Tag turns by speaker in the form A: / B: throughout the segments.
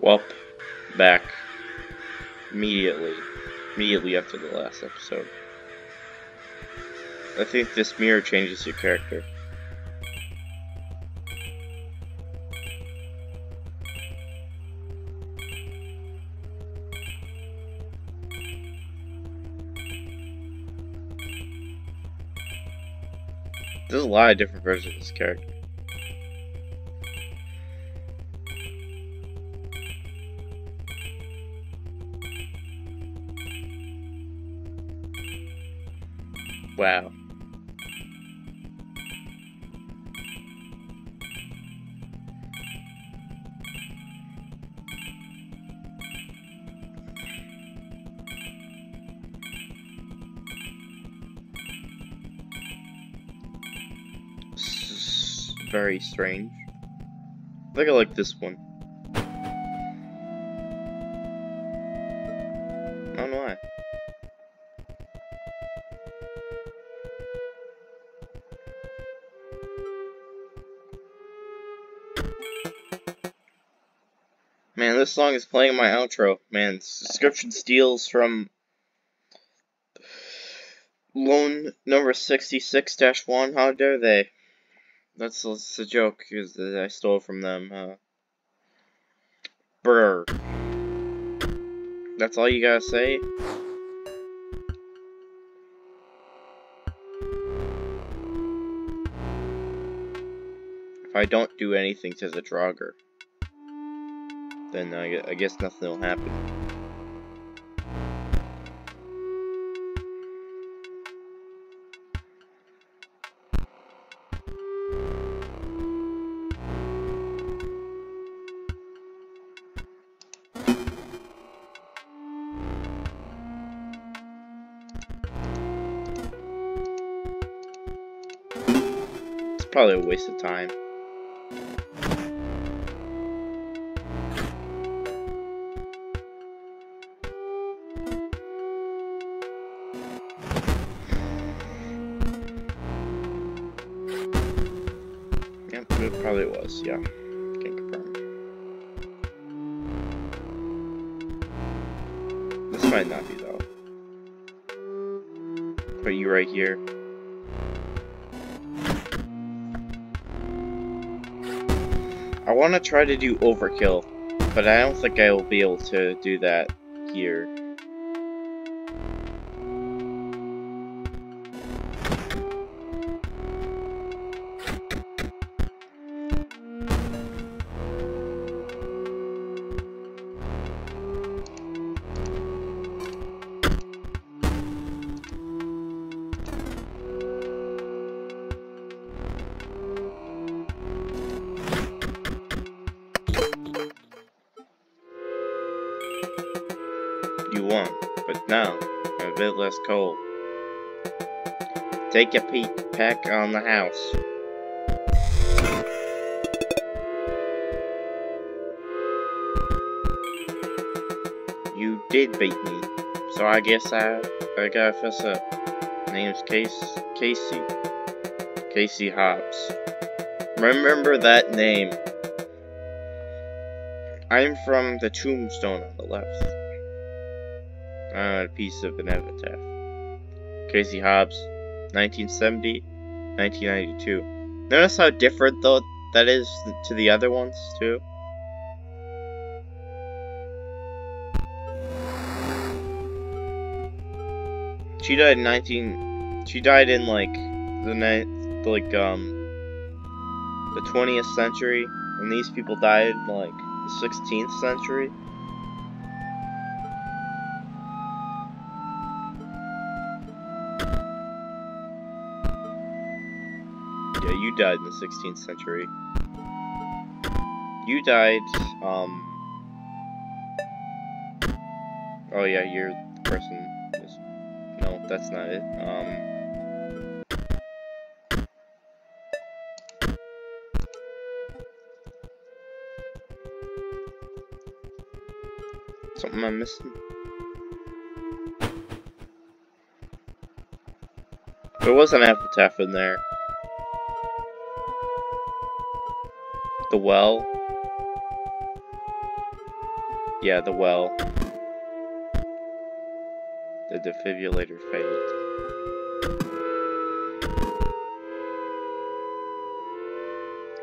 A: Welp, back immediately, immediately after the last episode. I think this mirror changes your character. There's a lot of different versions of this character. Strange. I think I like this one. I don't know why. Man, this song is playing my outro. Man, Inscryption steals from lone number 66-1. How dare they? That's, that's a joke, because I stole from them. Uh, brr. That's all you gotta say? If I don't do anything to the Draugr then I, I guess nothing will happen. Probably a waste of time. Want to try to do overkill, but I don't think I will be able to do that here. Take a peek peck on the house. You did beat me, so I guess I I gotta fess up. Name's Case Casey. Casey Hobbs. Remember that name. I'm from the tombstone on the left. Uh, a piece of an epitaph. Casey Hobbs, 1970, 1992. Notice how different though that is to the other ones too. She died in 19. She died in like the night, like um, the 20th century, and these people died in like the 16th century. Died in the 16th century. You died, um... Oh yeah, you're the person... No, that's not it. Um... Something I'm missing? There was an epitaph in there. The well. Yeah, the well. The defibrillator failed.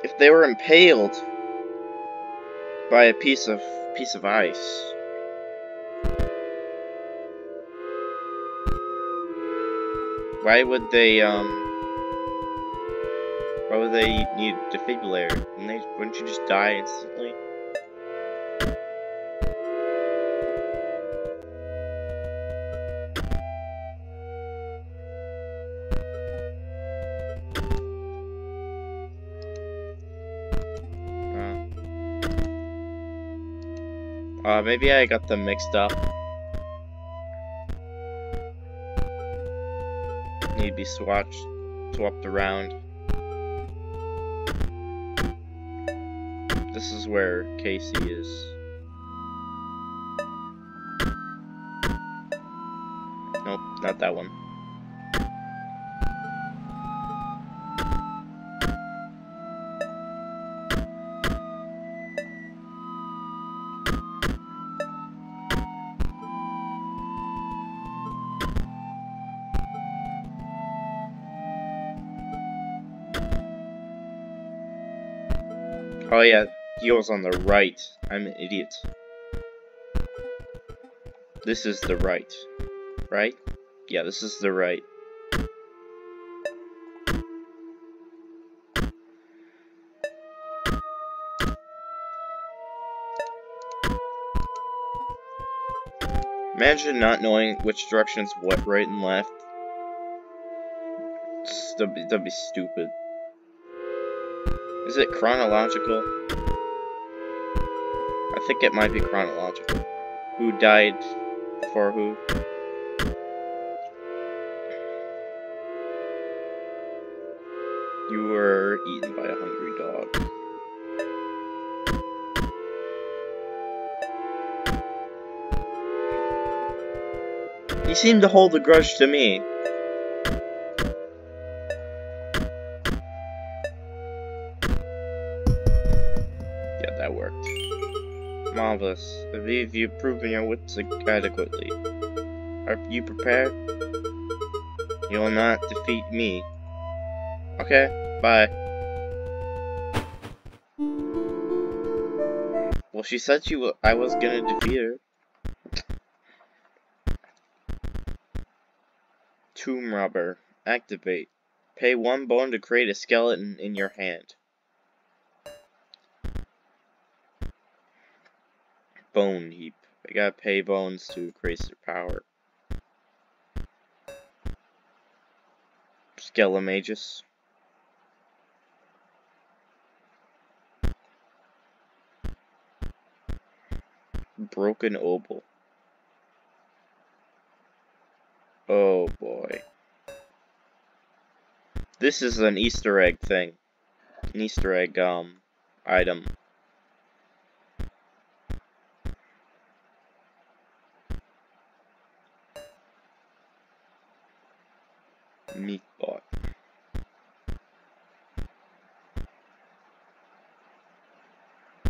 A: If they were impaled by a piece of piece of ice. Why would they um they need defibrillator? Wouldn't, they, wouldn't you just die instantly? Uh, maybe I got them mixed up. Need to be swatched, swapped around. This is where Casey is. Nope, not that one. Was on the right. I'm an idiot. This is the right. Right? Yeah, this is the right. Imagine not knowing which direction is what, right and left. That'd be, that'd be stupid. Is it chronological? I think it might be chronological. Who died for who? You were eaten by a hungry dog. He seemed to hold a grudge to me. Marvelous. I believe you've proven your wits adequately. Are you prepared? You will not defeat me. Okay, bye. Well, she said she w I was gonna defeat her. Tomb Robber. Activate. Pay one bone to create a skeleton in your hand. Bone heap. I gotta pay bones to increase their power. Skelemagus. Broken Opal. Oh boy. This is an Easter egg thing. An Easter egg, um, item. Meatbot.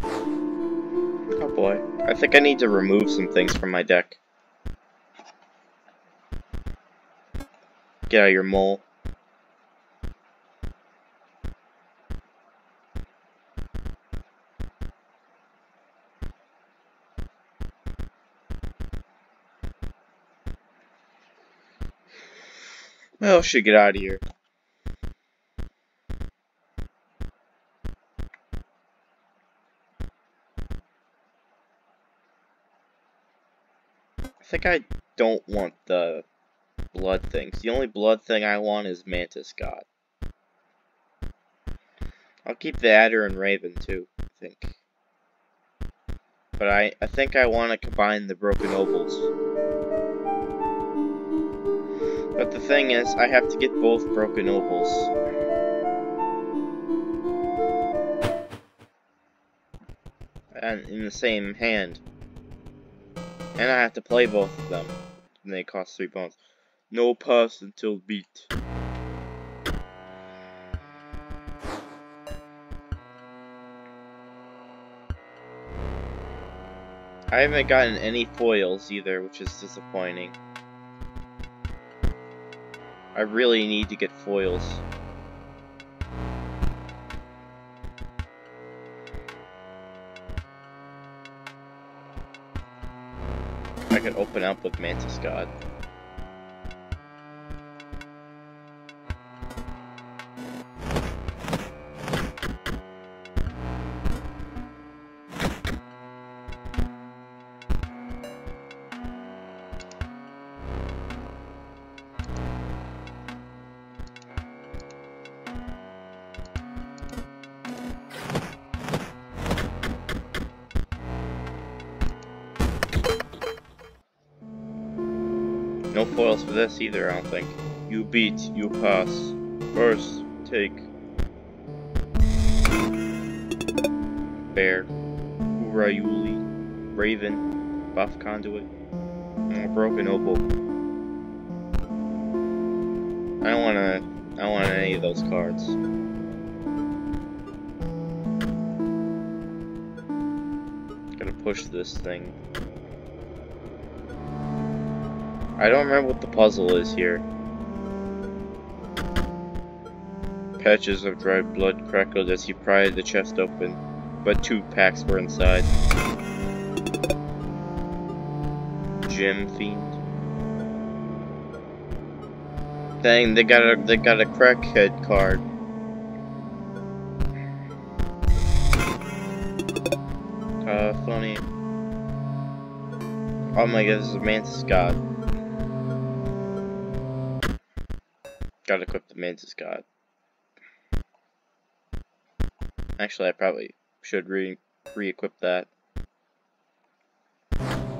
A: Oh boy. I think I need to remove some things from my deck. Get out of your mole. Well, should get out of here. I think I don't want the blood things. The only blood thing I want is Mantis God. I'll keep the Adder and Raven too, I think. But I, I think I want to combine the Broken Opals. But the thing is, I have to get both Broken Opals. And in the same hand. And I have to play both of them. And they cost three bones. No pass until beat. I haven't gotten any foils either, which is disappointing. I really need to get foils. I could open up with Mantis God. This either, I don't think. You beat, you pass. First, take. Bear. Urayuli. Raven. Buff Conduit. And Broken Opal. I don't wanna... I don't want any of those cards. Gotta push this thing. I don't remember what the puzzle is here. Patches of dried blood crackled as he pried the chest open, but two packs were inside. Gem Fiend. Dang, they got a they got a crackhead card. Uh, funny. Oh my god, this is a Mantis God. Gotta equip the Mantis God. Actually, I probably should re re-equip that. I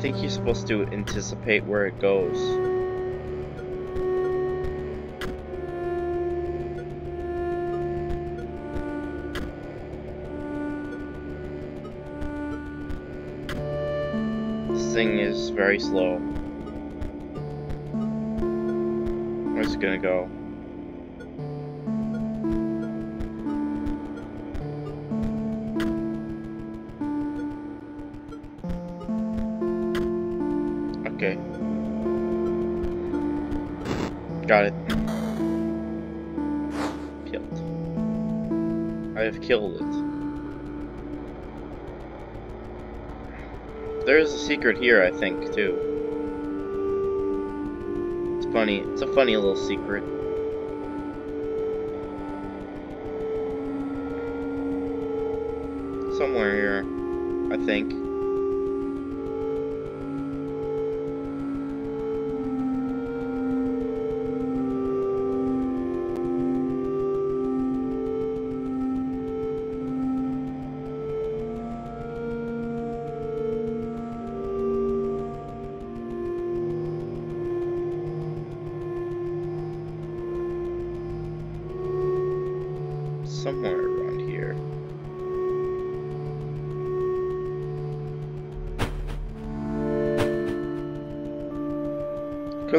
A: think you're supposed to anticipate where it goes. Thing is very slow. Where's it gonna go? Okay. Got it. Killed. I have killed it. There's a secret here, I think, too. It's funny. It's a funny little secret. Somewhere here, I think.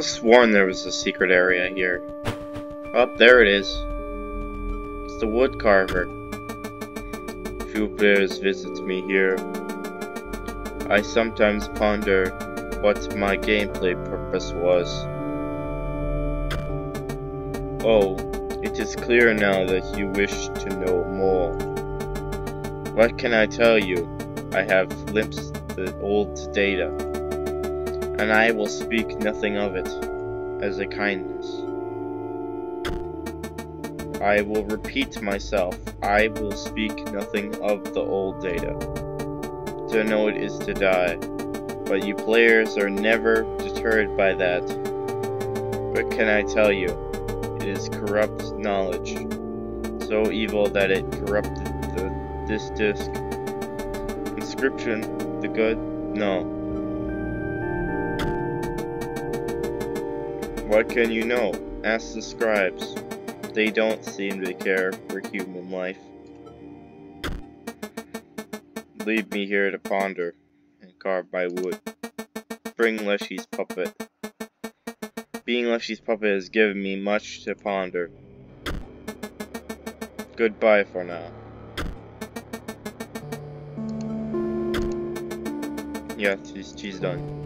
A: Have sworn there was a secret area here. Oh, there it is. It's the wood carver. Few players visit me here. I sometimes ponder what my gameplay purpose was. Oh, it is clear now that you wish to know more. What can I tell you? I have glimpsed the old data, and I will speak nothing of it as a kindness. I will repeat myself, I will speak nothing of the old data. To know it is to die, but you players are never deterred by that. What can I tell you? It is corrupt knowledge, so evil that it corrupted the, this disc. Inscryption, the good? No. What can you know? Ask the scribes. They don't seem to care for human life. Leave me here to ponder and carve my wood. Bring Leshy's puppet. Being Leshy's puppet has given me much to ponder. Goodbye for now. Yeah, she's, she's done.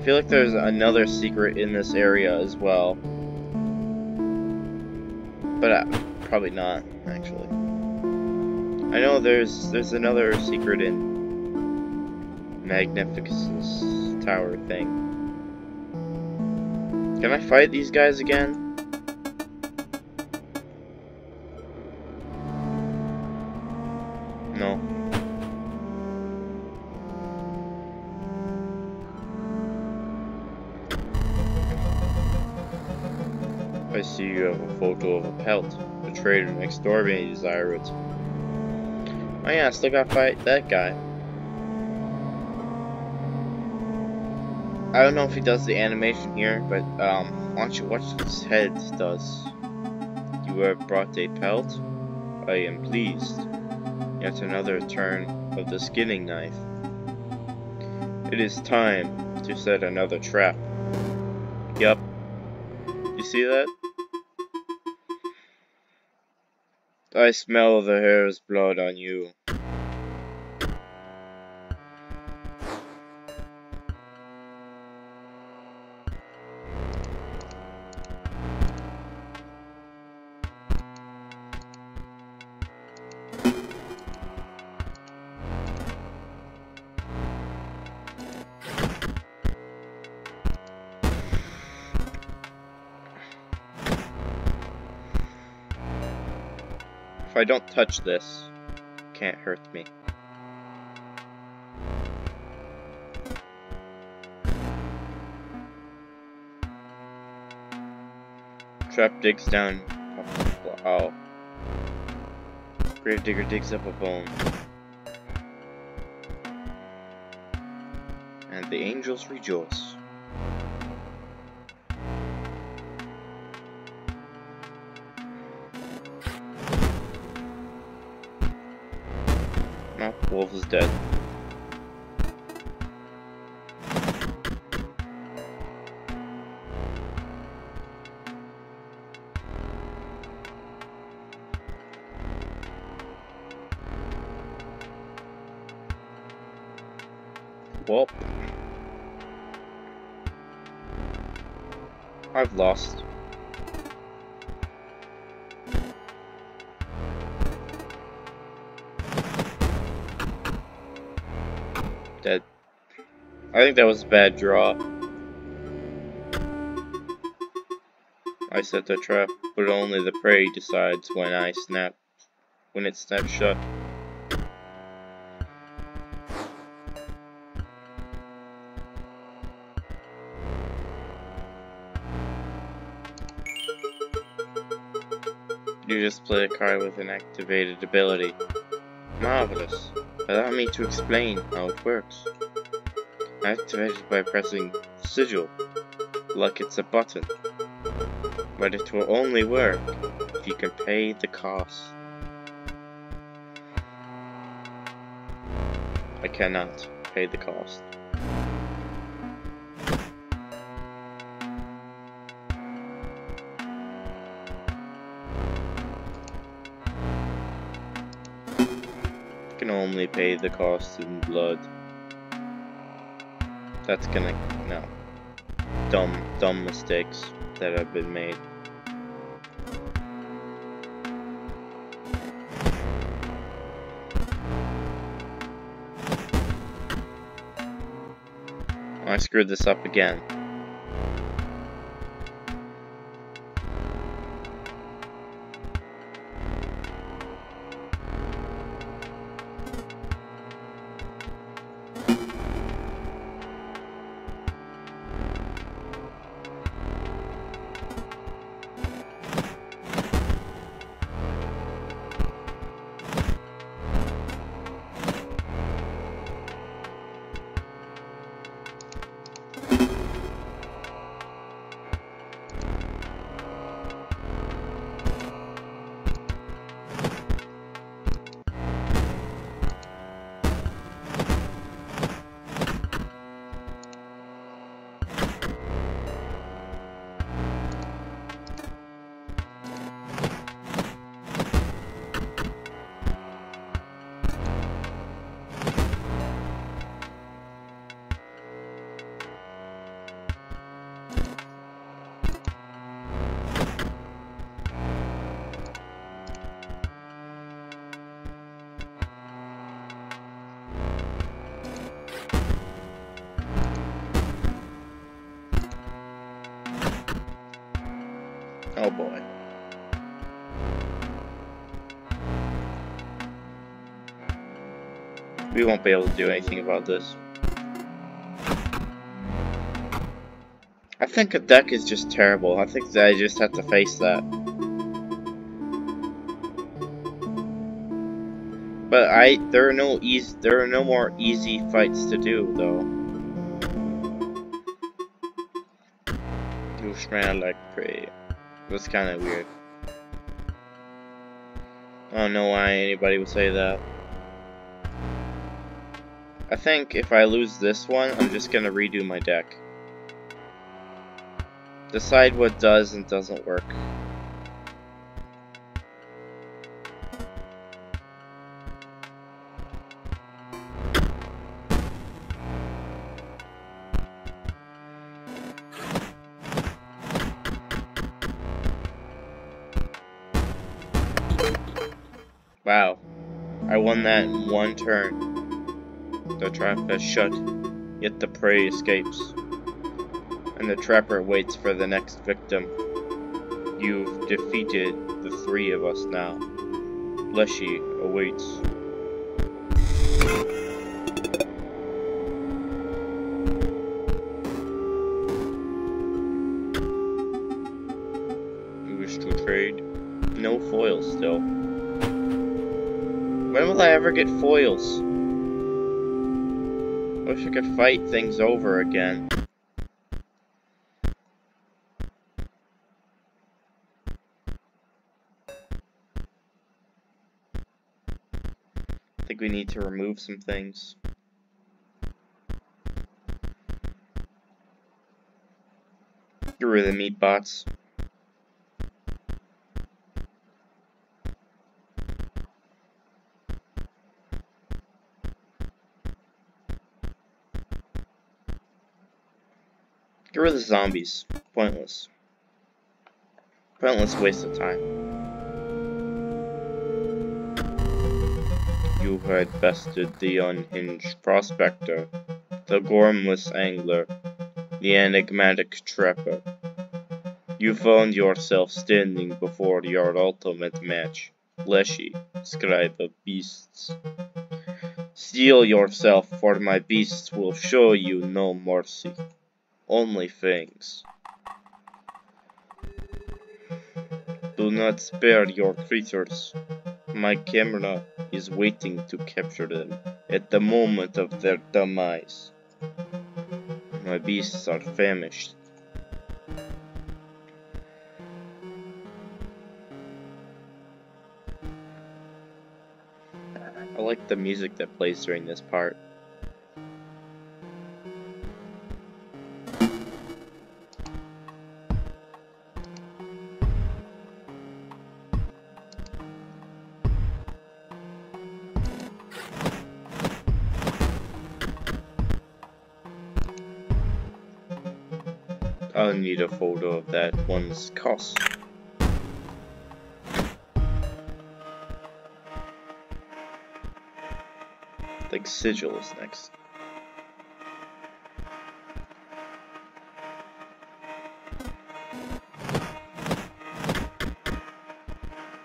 A: I feel like there's another secret in this area as well. But uh, probably not, actually. I know there's there's another secret in Magnificus Tower thing. Can I fight these guys again? No. I see you have a photo of a pelt. Next door may desire it. Oh yeah, I still gotta fight that guy. I don't know if he does the animation here, but um, why don't you watch his head does. You have brought a pelt? I am pleased. Yet another turn of the skinning knife. It is time to set another trap. Yup. You see that? I smell the hare's blood on you. I don't touch this, can't hurt me. Trap digs down. Oh. Gravedigger digs up a bone. And the angels rejoice. Wolf is dead. Well, I've lost. I think that was a bad draw. I set the trap, but only the prey decides when I snap, when it snaps shut. You just play a card with an activated ability. Marvelous. Allow me to explain how it works. Activated by pressing sigil, like it's a button. But it will only work if you can pay the cost. I cannot pay the cost. I can only pay the cost in blood. That's gonna, no. Dumb, dumb mistakes that have been made. I screwed this up again. We won't be able to do anything about this. I think a deck is just terrible. I think I just have to face that. But I there are no easy there are no more easy fights to do though. You smell like prey. That's kind of weird. I don't know why anybody would say that. I think if I lose this one, I'm just gonna redo my deck. Decide what does and doesn't work. Wow. I won that one turn. The trap has shut, yet the prey escapes and the trapper waits for the next victim. You've defeated the three of us now. Leshy awaits. You wish to trade? No foils still. When will I ever get foils? Wish I could fight things over again. I think we need to remove some things. Get the meat bots. Get rid of the zombies. Pointless. Pointless waste of time. you had bested the unhinged prospector, the gormless angler, the enigmatic trapper. You found yourself standing before your ultimate match, Leshy, scribe of beasts. Steel yourself, for my beasts will show you no mercy, only things. Do not spare your creatures. My camera is waiting to capture them at the moment of their demise. My beasts are famished. I like the music that plays during this part. One's cost. Like sigil is next.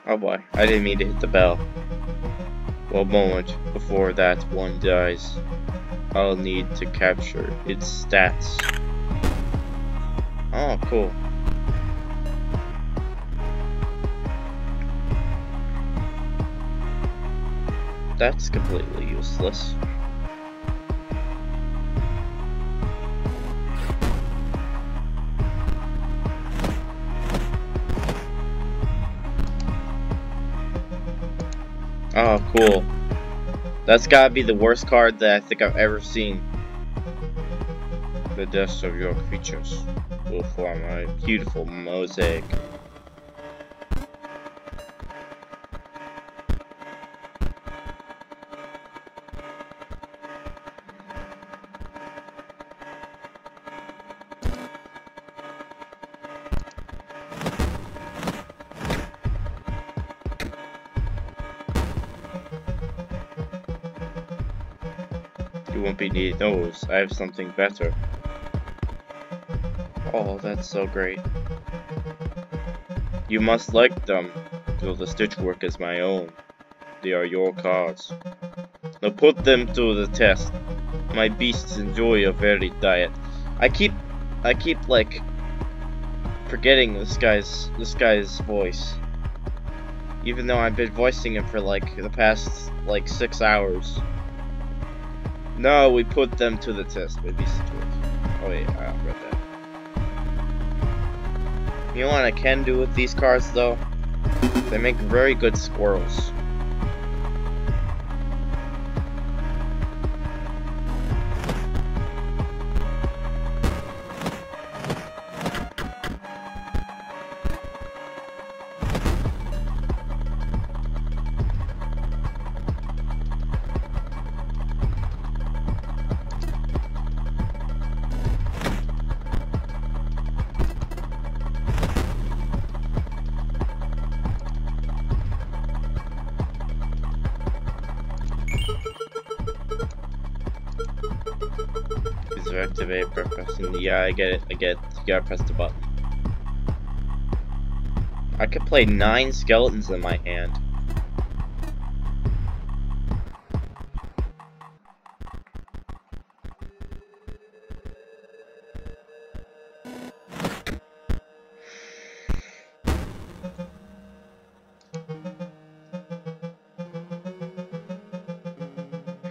A: Oh boy, I didn't mean to hit the bell. Well, moment before that one dies, I'll need to capture its stats. Oh, cool. That's completely useless. Oh, cool. That's gotta be the worst card that I think I've ever seen. The deaths of your creatures will form a beautiful mosaic. I have something better. Oh, that's so great. You must like them, though the stitchwork is my own. They are your cards. Now put them to the test. My beasts enjoy a varied diet. I keep, I keep like forgetting this guy's this guy's voice. Even though I've been voicing him for like the past like six hours. No, we put them to the test. baby. Oh wait, I read that. You know what I can do with these cards though? They make very good squirrels. I get it, I get it, you gotta press the button. I could play nine skeletons in my hand.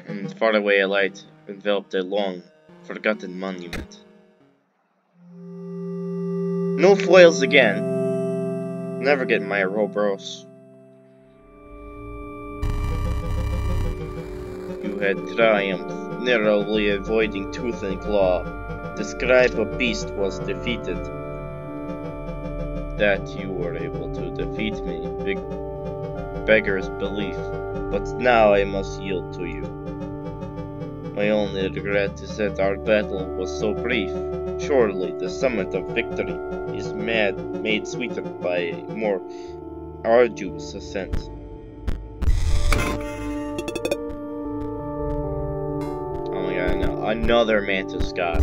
A: And far away a light enveloped a long Forgotten monument. No foils again. Never get my Ouroboros. You had triumphed, narrowly avoiding tooth and claw. Describe a beast was defeated. That you were able to defeat me, big beggar's belief. But now I must yield to you. My only regret is that our battle was so brief. Surely the summit of victory is mad, made sweeter by a more arduous ascent. Oh my god, no. another Mantis God.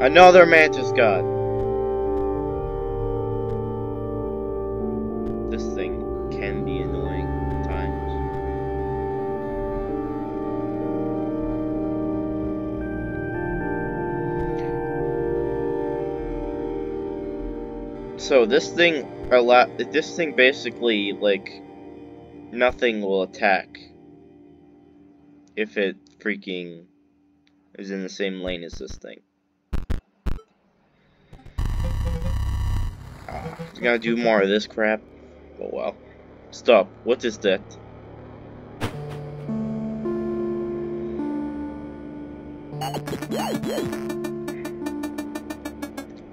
A: Another Mantis God! So this thing a lot this thing basically like nothing will attack if it freaking is in the same lane as this thing. Ah, gotta do more of this crap. Oh well. Stop. What is that?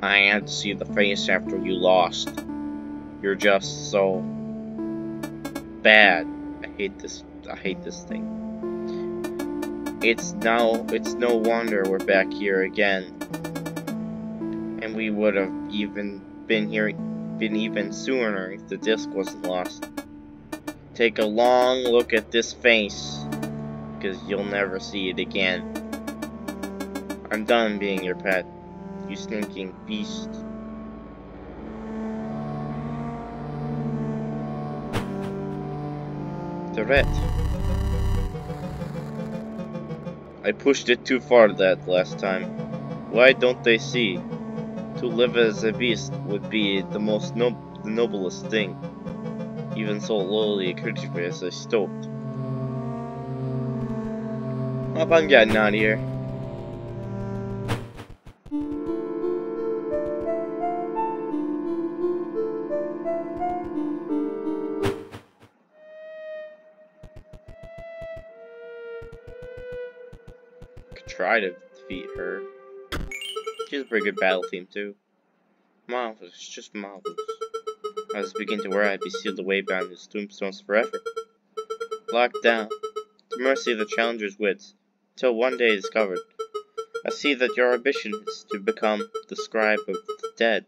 A: I had to see the face after you lost. You're just so bad. I hate this. I hate this thing. It's now. It's no wonder we're back here again, and we would have even been here, been even sooner if the disc wasn't lost. Take a long look at this face, because you'll never see it again. I'm done being your pet you stinking beast. The rat. I pushed it too far that last time. Why don't they see? To live as a beast would be the most no the noblest thing. Even so lowly a creature as I stooped. Up I'm getting out of here. Try to defeat her. She's a pretty good battle team too. Marvelous, just marvelous. I was beginning to worry I'd be sealed away behind these tombstones forever. Locked down, to mercy of the challenger's wits, till one day discovered. I see that your ambition is to become the scribe of the dead.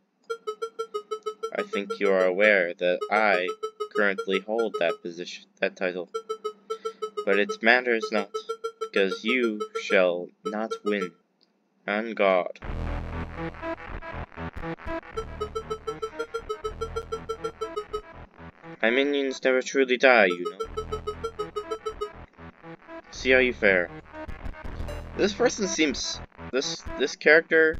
A: I think you are aware that I currently hold that position, that title. But it matters not because you shall not win. And God. My minions never truly die, you know. See how you fare. This person seems... This this character...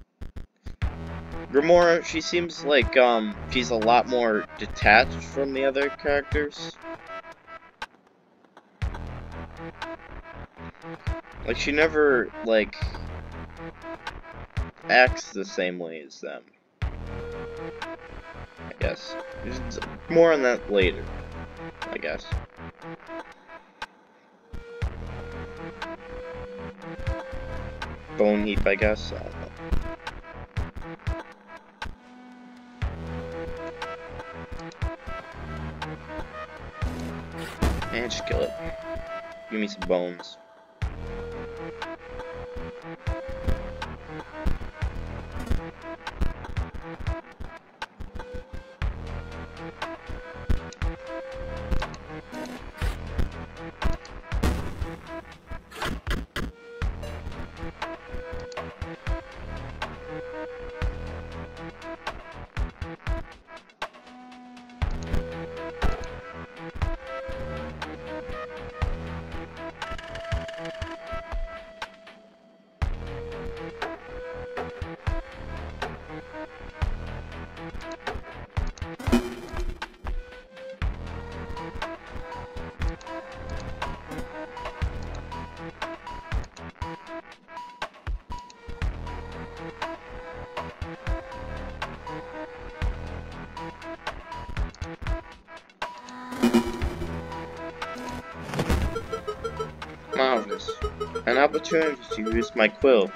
A: Grimora, she seems like, um, she's a lot more detached from the other characters. Like, she never, like, acts the same way as them. I guess. More on that later, I guess. Bone heap, I guess. I And just kill it. Give me some bones. Opportunity to use my quill.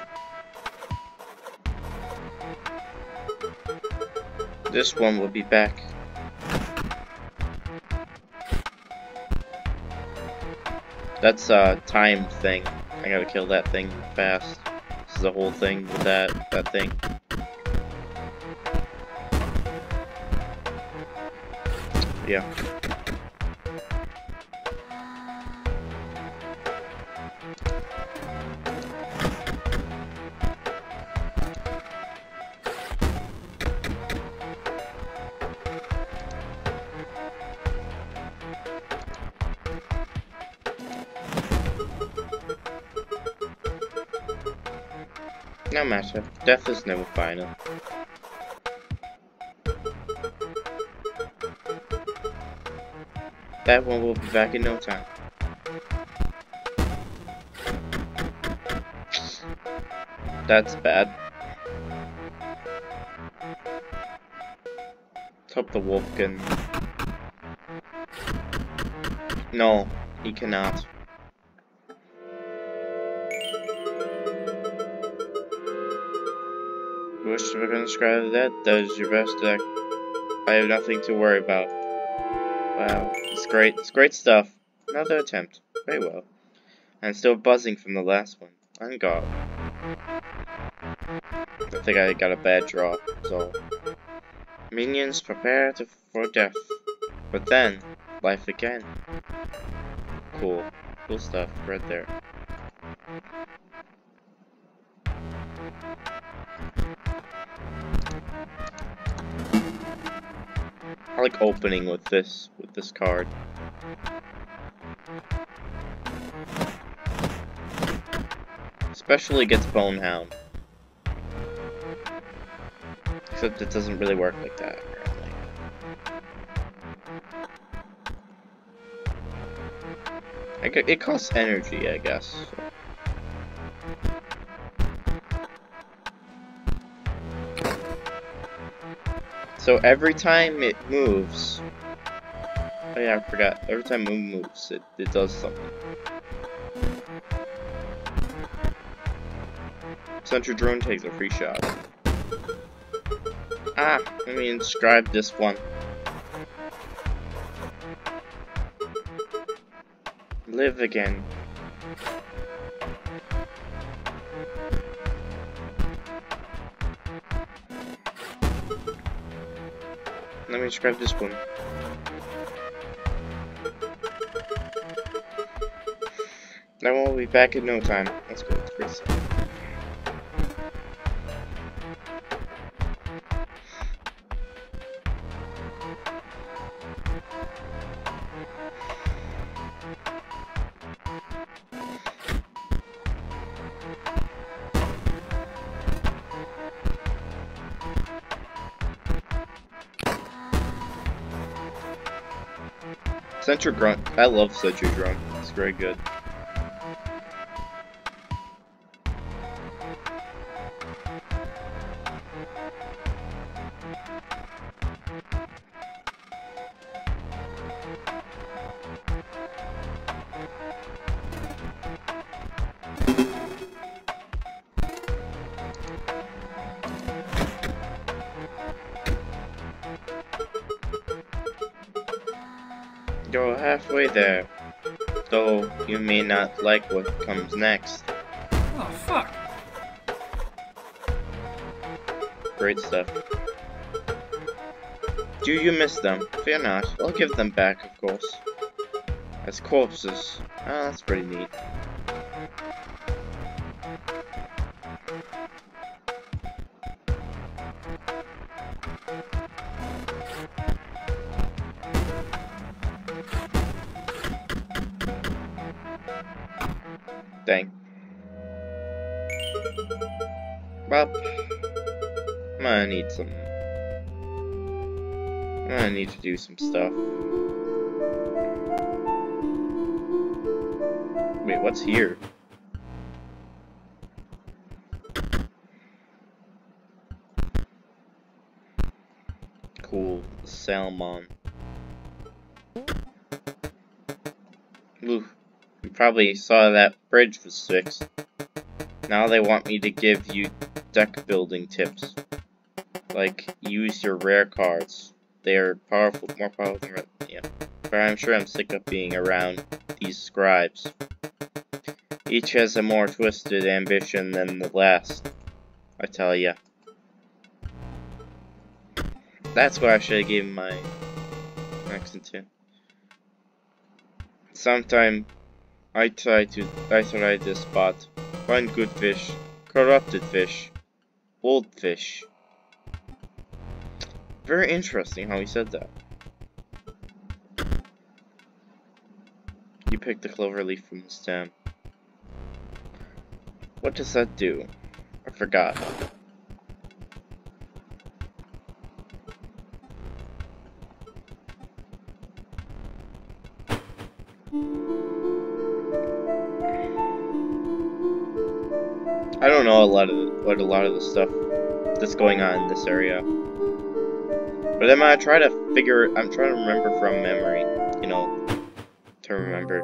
A: This one will be back. That's a time thing. I gotta kill that thing fast. This is the whole thing with that, that thing. Yeah. Matter, death is never final. That one will be back in no time. That's bad. Top the wolf can... No, he cannot. Described that, that is your best deck. I have nothing to worry about. Wow, it's great. It's great stuff. Another attempt. Very well. I'm still buzzing from the last one. I'm God. I think I got a bad draw, so... Minions prepare to, for death. But then, life again. Cool. Cool stuff right there. I like opening with this with this card. Especially against Bonehound. Except it doesn't really work like that, apparently. it costs energy, I guess. So. So every time it moves... Oh yeah, I forgot. Every time it moves, it, it does something. Central drone takes a free shot. Ah, let me inscribe this one. Live again. Let me just grab this one. That one will be back in no time. Sentry Grunt. I love Sentry Grunt. It's very good. Like what comes next.
B: Oh, fuck.
A: Great stuff. Do you miss them? Fear not, I'll give them back, of course. As corpses. Ah, that's pretty neat. Well, gonna need some. Gonna need to do some stuff. Wait, what's here? Cool. Salmon. Ooh. You probably saw that bridge was fixed. Now they want me to give you deck building tips. Like, use your rare cards. They are powerful, more powerful than red. Yeah. But I'm sure I'm sick of being around these Scrybes. Each has a more twisted ambition than the last. I tell ya. That's why I should have given my accent to. Sometime I try to I try to spot find good fish, corrupted fish, old fish. Very interesting how he said that. You picked the clover leaf from the stem. What does that do? I forgot. I don't know a lot of the, what a lot of the stuff that's going on in this area. But I'm gonna try to figure I'm trying to remember from memory, you know, to remember.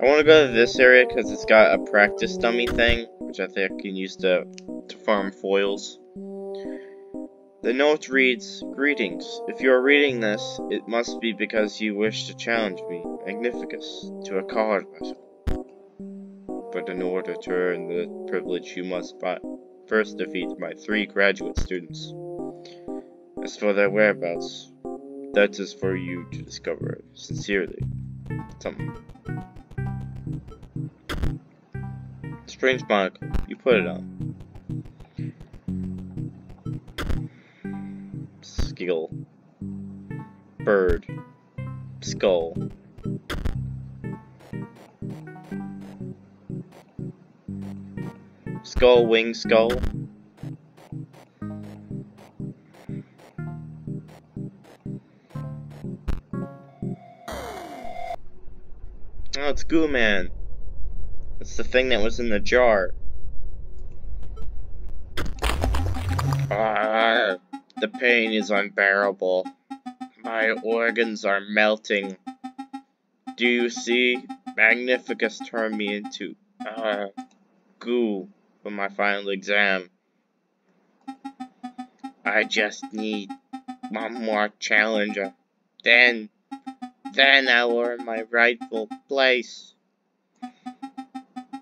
A: I want to go to this area because it's got a practice dummy thing, which I think I can use to, to farm foils. The note reads, Greetings. If you are reading this, it must be because you wish to challenge me, Magnificus, to a card battle. But in order to earn the privilege, you must first defeat my three graduate students. As for their whereabouts, that is for you to discover. Sincerely, some strange monocle. You put it on. Skiggle. Bird. Skull. Skull, wing, skull. Oh, it's Goo Man. It's the thing that was in the jar. Ah, the pain is unbearable. My organs are melting. Do you see? Magnificus turned me into uh, goo for my final exam. I just need one more challenger. Then, then I'll earn my rightful place.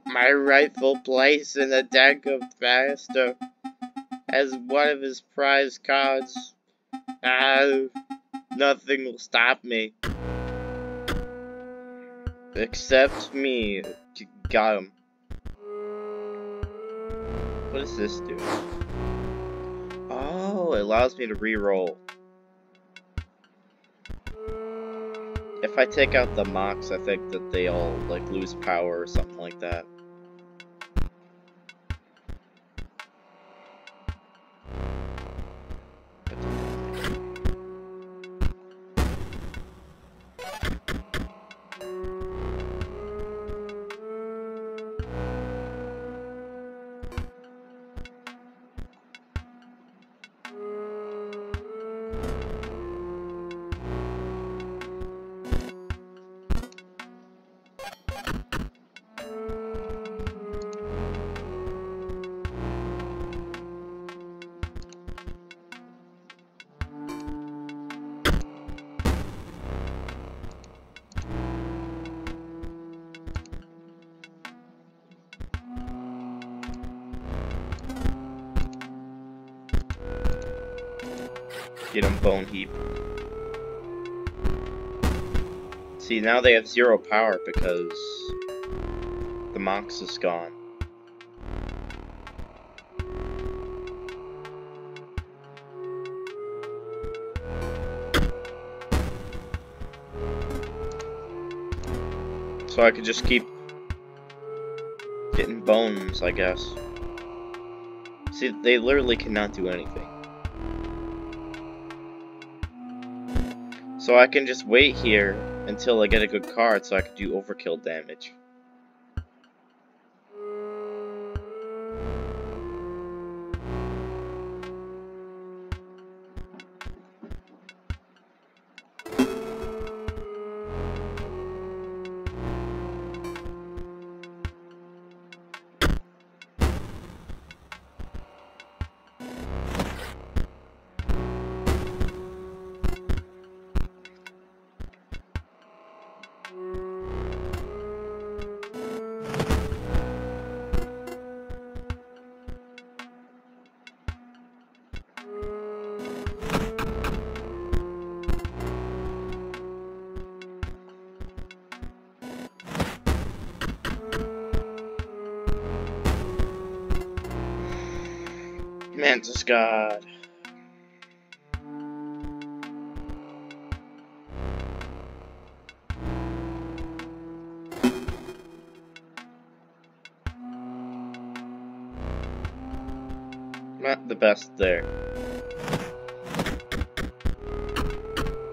A: My rightful place in the deck of Master as one of his prize cards. Ah, nothing will stop me. Except me. Got him. What does this do? Oh, it allows me to re-roll. If I take out the Mox, I think that they all, like, lose power or something like that. Get him, Bone Heap. See, now they have zero power because the Mox is gone. So I could just keep getting bones, I guess. See, they literally cannot do anything. So I can just wait here until I get a good card so I can do overkill damage. Mantis God. Not the best there.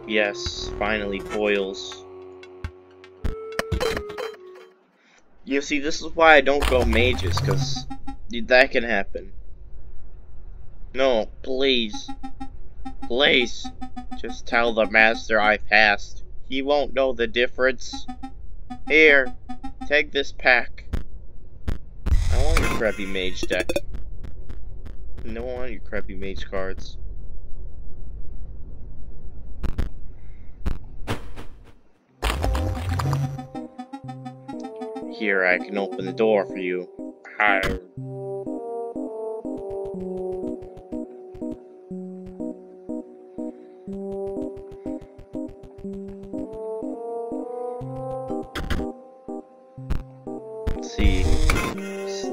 A: Yes, finally foils. You see, this is why I don't go mages, because that can happen. No, please. Please. Just tell the master I passed. He won't know the difference. Here, take this pack. I want your crappy mage deck. No want your crappy mage cards. Here, I can open the door for you. Hi.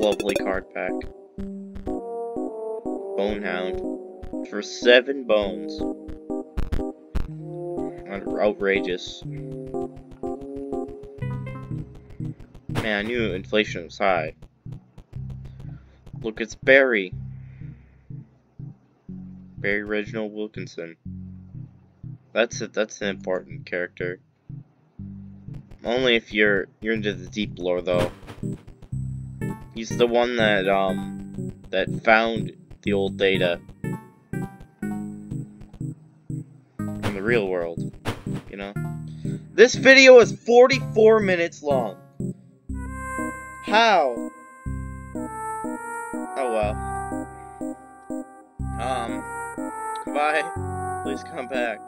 A: Lovely card pack. Bonehound. For seven bones. Outrageous. Man, I knew inflation was high. Look, it's Barry. Barry Reginald Wilkinson. That's it. That's an important character. Only if you're you're into the deep lore, though. He's the one that, um, that found the old data in the real world, you know? This video is 44 minutes long. How? Oh well. Um, bye. Please come back.